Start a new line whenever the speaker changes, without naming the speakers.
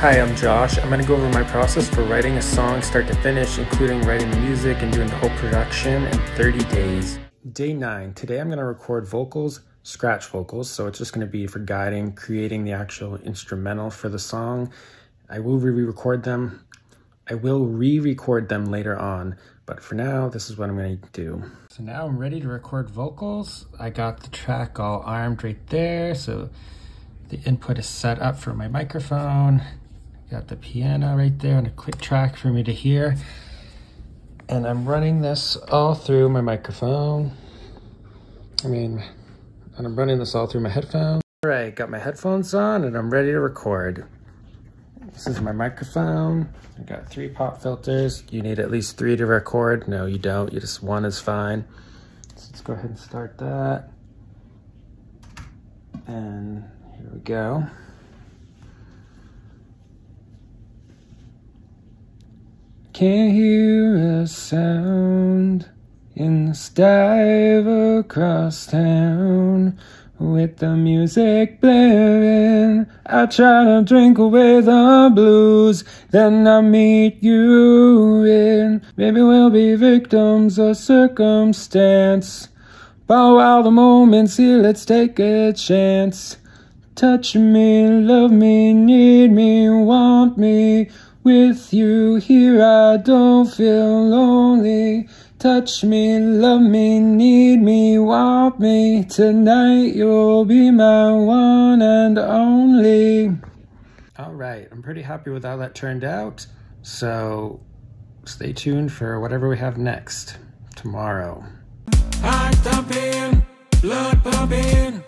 Hi, I'm Josh. I'm going to go over my process for writing a song start to finish, including writing the music and doing the whole production in 30 days. Day 9. Today I'm going to record vocals, scratch vocals, so it's just going to be for guiding, creating the actual instrumental for the song. I will re-record them. I will re-record them later on, but for now, this is what I'm going to do. So now I'm ready to record vocals. I got the track all armed right there, so the input is set up for my microphone. Got the piano right there and a quick track for me to hear. And I'm running this all through my microphone. I mean, and I'm running this all through my headphones. All right, got my headphones on and I'm ready to record. This is my microphone. I got three pop filters. You need at least three to record. No, you don't. You just one is fine. So let's go ahead and start that. And here we go. Can't hear a sound in the dive across town with the music blaring. I try to drink away the blues, then I meet you in. Maybe we'll be victims of circumstance. But while the moment's here, let's take a chance. Touch me, love me, need me, want me. With you here, I don't feel lonely. Touch me, love me, need me, want me. Tonight you'll be my one and only. All right, I'm pretty happy with how that turned out. So stay tuned for whatever we have next tomorrow.
Heart thumping, blood pumping,